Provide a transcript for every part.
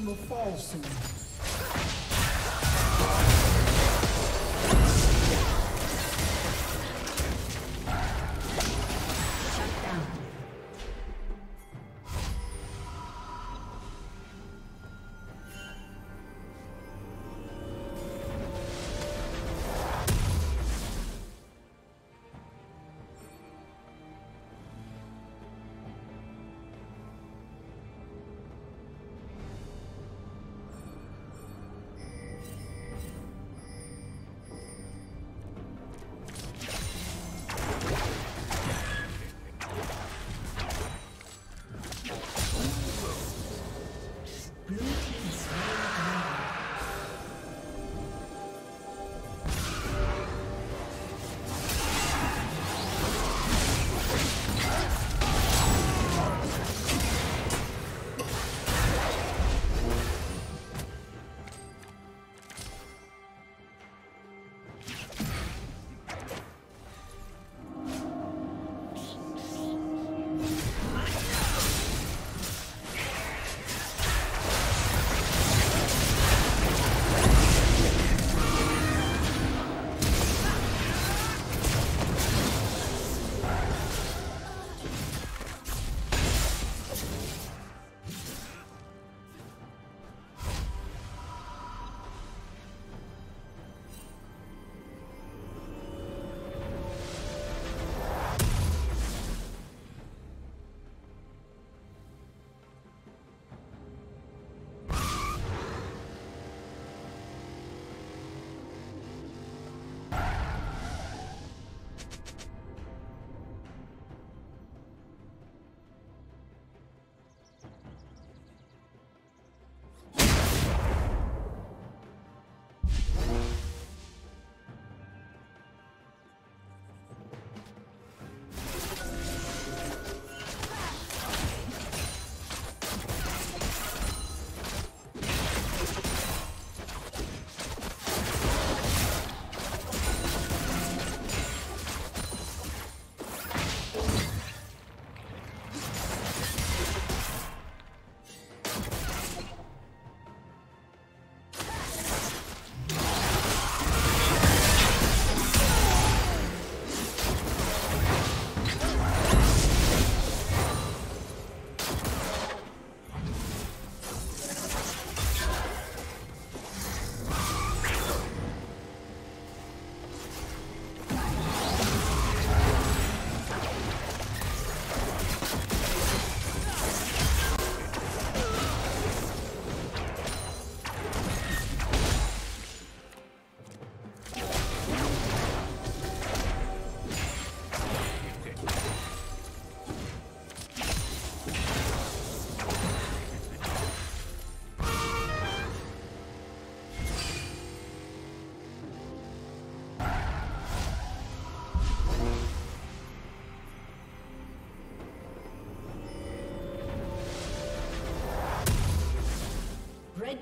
Plating will fall soon.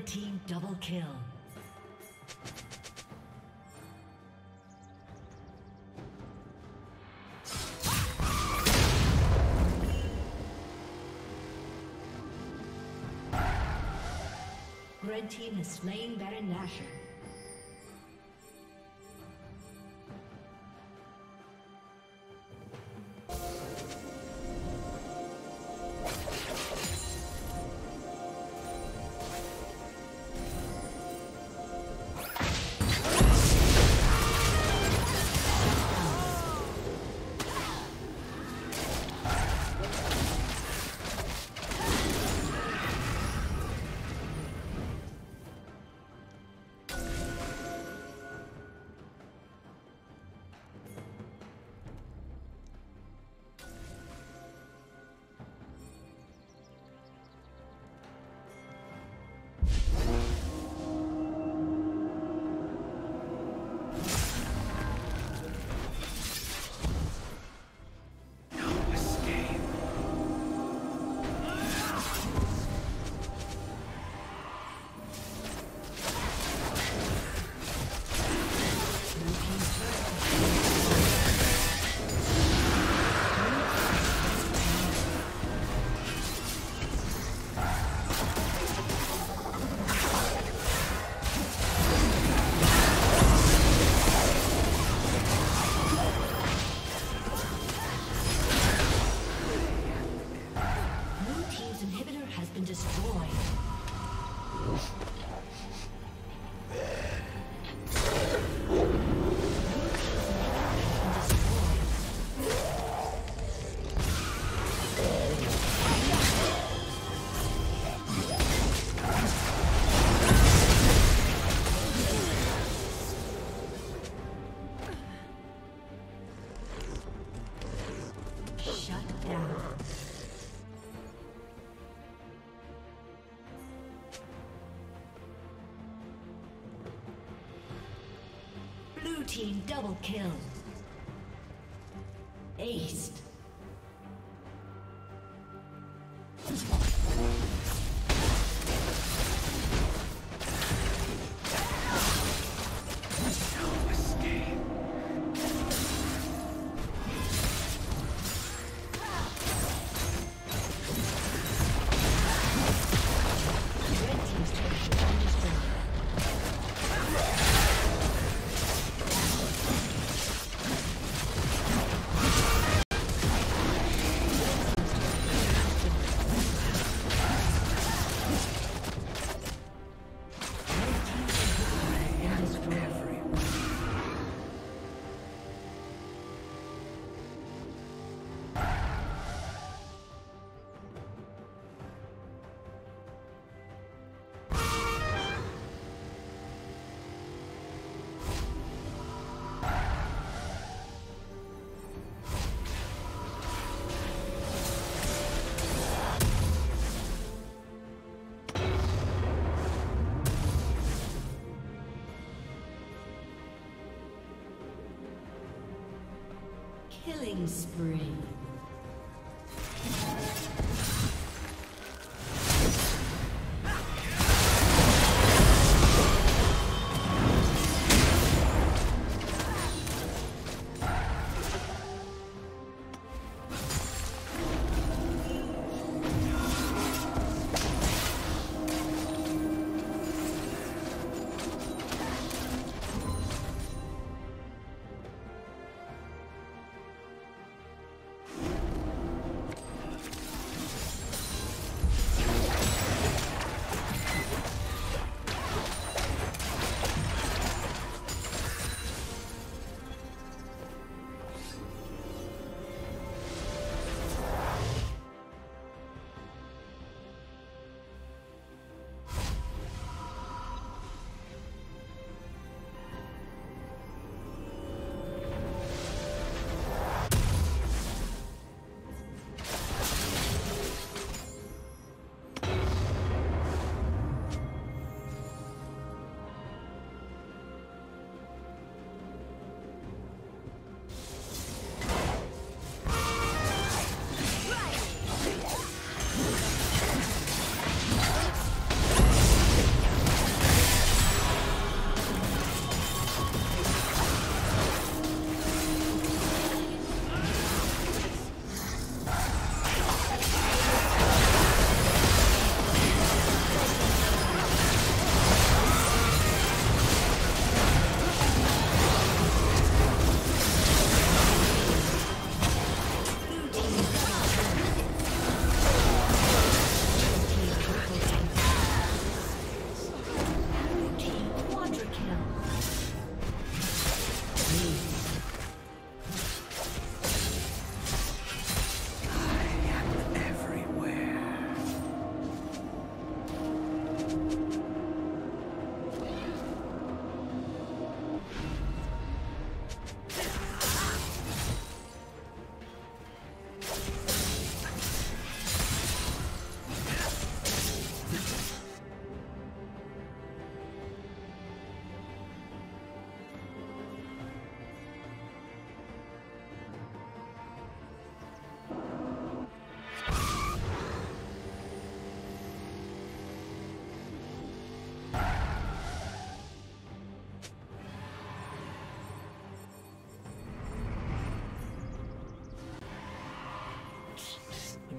Red team double kill. Red team has slain Baron Nashor. been destroyed. Team double kill. Killing spree.